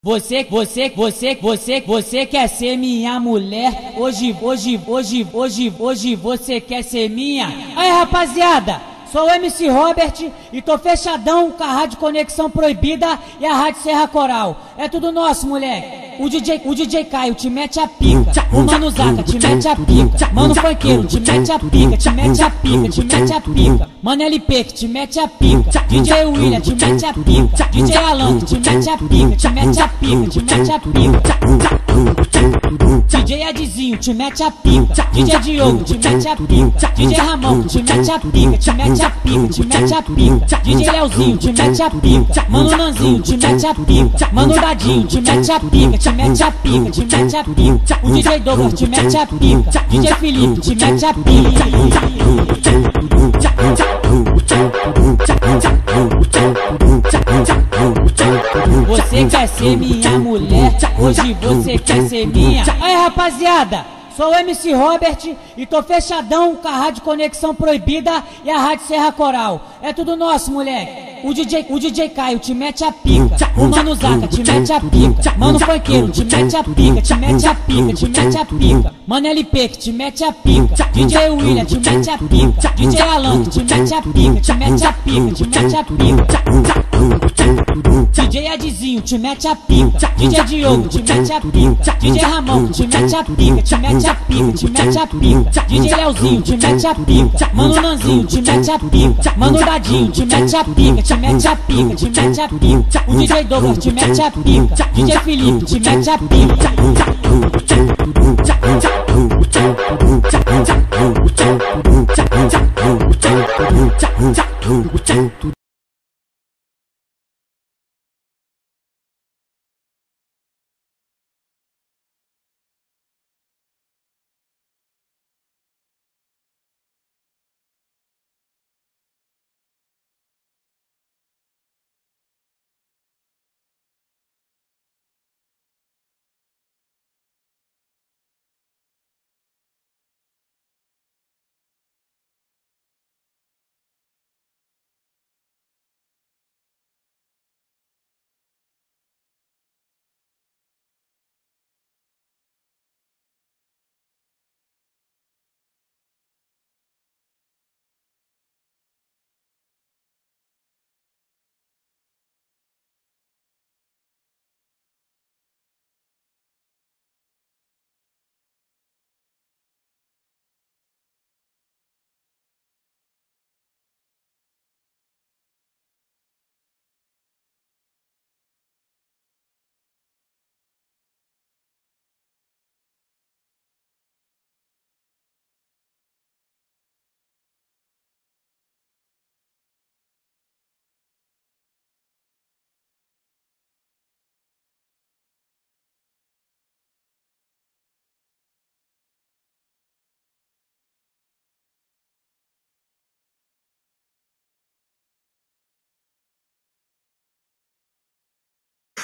Você, você, você, você, você quer ser minha mulher? Hoje, hoje, hoje, hoje, hoje você quer ser minha? Aí, rapaziada, sou o MC Robert e tô fechadão com a Rádio Conexão Proibida e a Rádio Serra Coral. É tudo nosso, moleque. O DJ, o DJ Caio te mete a pica. O Mano Zaca te mete a pica. Mano Funkeiro te mete a pica, te mete a pica, te mete a pica. Mano LP que te mete a pica. DJ William te mete a pica. DJ Alan que te mete a pica, te mete a pica, te mete a pica. DJ Edzinho te mete a pica. DJ Diogo te mete a pica. DJ Ramon te mete a pica, te mete a pica, te mete a pica. DJ Leozinho te mete a pica. Mano Nanzinho te mete a pica. Mano Dadinho te mete a pica te mete a pica, te mete a pica. O DJ Douglas te mete a pica. DJ Felipe te mete a pica. Você quer ser minha mulher? Hoje você quer ser minha? Aí rapaziada! Sou o MC Robert e tô fechadão com a Rádio Conexão Proibida e a Rádio Serra Coral. É tudo nosso, moleque. O DJ, o DJ Caio te mete a pica. O Mano Zaca te mete a pica. Mano Funkeiro te mete a pica, te mete a pica, te mete a pica. Mano LP que te mete a pica. DJ William te mete a pica. DJ Alan que te mete a pica, te mete a pica, te mete a pica. DJ Edzinho te mete a pica. DJ Diogo te mete a pica. DJ Ramon te mete a pica, te mete a pica, te mete a pica. DJ Leozinho te mete a pica. Mano Nanzinho te mete a pica. Mano Dadinho te mete a pica, te mete a pica, te mete a pica. O DJ Douglas te mete a pica. DJ Felipe te mete a pica.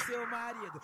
Seu marido.